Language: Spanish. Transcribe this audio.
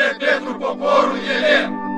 de Petru, poporul elen.